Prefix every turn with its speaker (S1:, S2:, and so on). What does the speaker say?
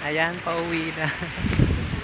S1: Ayan, pauwi na.